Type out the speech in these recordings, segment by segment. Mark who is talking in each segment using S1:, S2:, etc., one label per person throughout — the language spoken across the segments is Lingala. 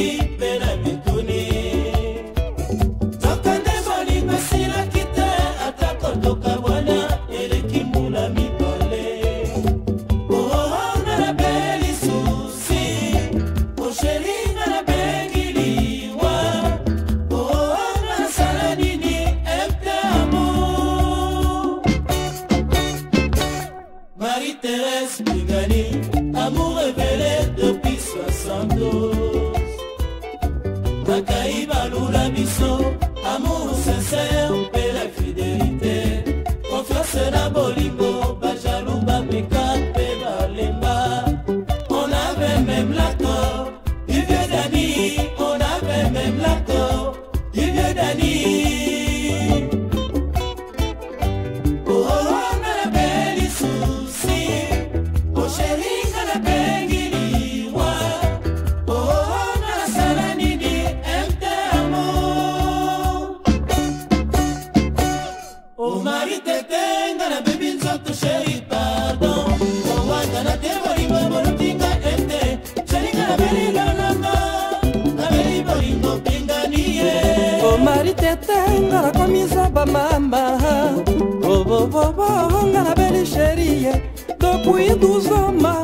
S1: keep sheri tete nga na bebi nzoto sheri
S2: pardon owanga na te bolingo bolutinga ete sheri nga na beli lolongo na beli bolingo pingani ye omari tete nga nakomisa bamama obobobo nga na beli sheri ye depuis 12 ans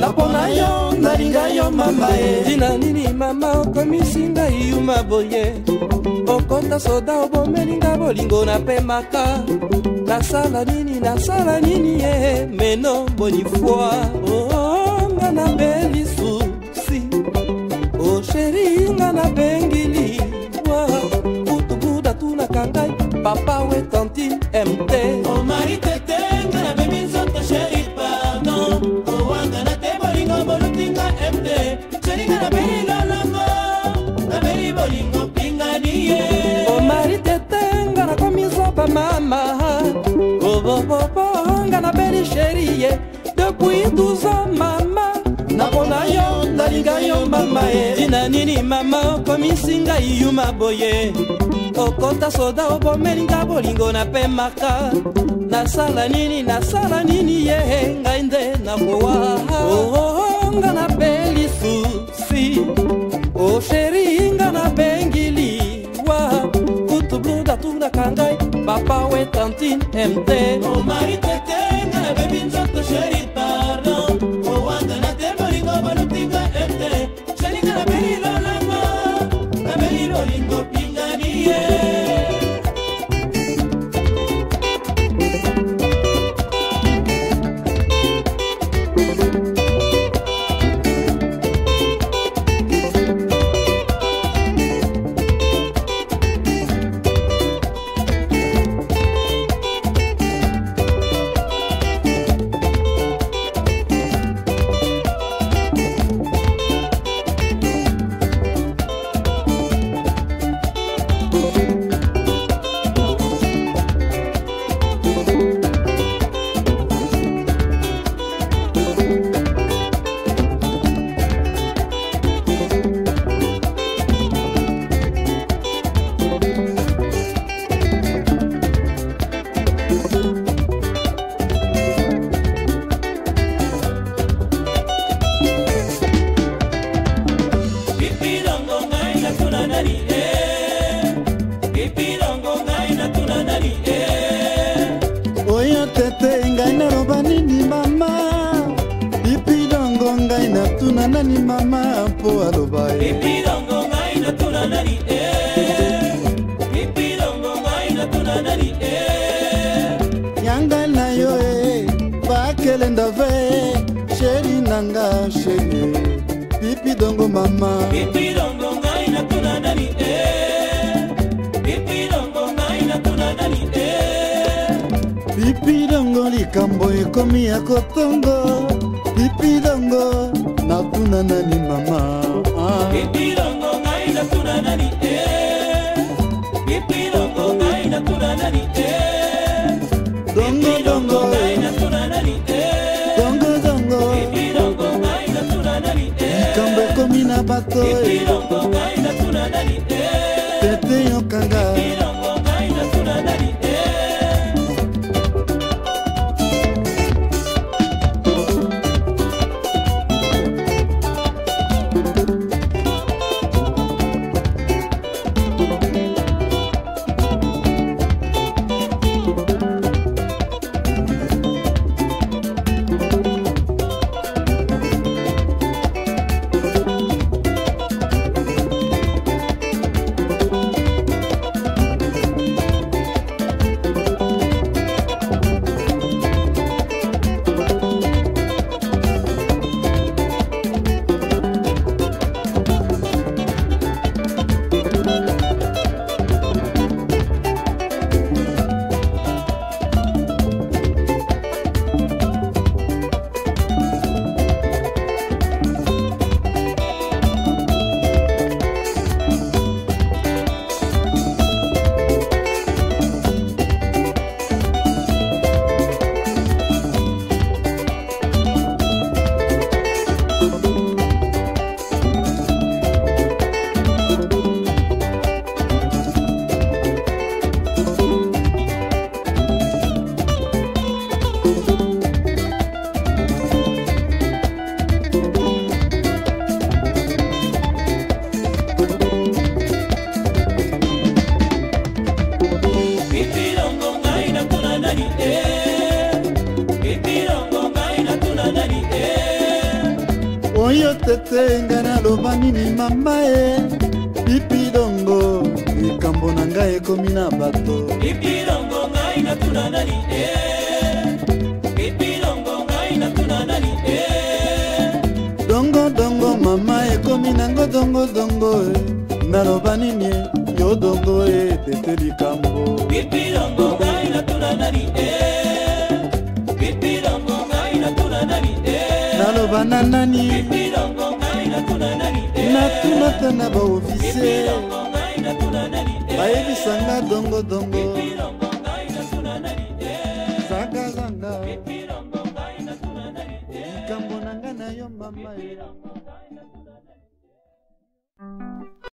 S2: na mpo na yo nalinga yo mama e ntina nini mama okomisi ngai yuma boye okota soda obomelinga bolingo napemaka nasala nini nasala nini e meno bonifoi oh, oh, nga napeli susi o oh, sheri nga napeli omari tete nga nakomi zoba mama obobobo nga nabeli sheri ye depuis 12 ans mama napona yo nalinga yo mama ye tina nini mama okomisi ngai yuma boye okota soda obomeli nga bolingo napemaka nasala nini nasala nini ye ngai nde nakowa ooo nga napelisu Marine MT Oh Marie Tete na baby nzoto sheri pardon Oh wanda na te bolingo balutinga MT
S1: Sheri na beli lolanga na beli lolingo pingani yeah
S3: mpo ngai natuna nani mama mpo aloba epilongo ngai natuna nani
S1: epilongo
S3: ngai natuna nani yanga na yo e bakelenda ve sheri nanga sheri pipidongo mama
S1: pipidongo ngai natuna nani pipidongo ngai natuna nani
S3: pipidongo likambo ekomi ya kotongo pipilongo nakuna nani mama
S1: pipilongo ngai nakuna nani te pipilongo ngai nakuna nani te dongo dongo ngai nakuna nani
S3: te dongo dongo pipilongo ngai nakuna nani te likambo ekomi na bato pipilongo eh. ngai yo tete nga naloba nini mama ye pipidongo likambo na ngai ekomi na
S1: bato pipidongo ngai natuna nani e pipidongo ngai natuna nani
S3: e dongo dongo mama ekomi nango dongo dongo e naloba nini yo dongo e tete
S1: likambo pipidongo ngai natuna nani e
S3: koloba na nani natunata na baofise bayebisanga
S1: dongodongo zangazanga likambo na ngai na yo mama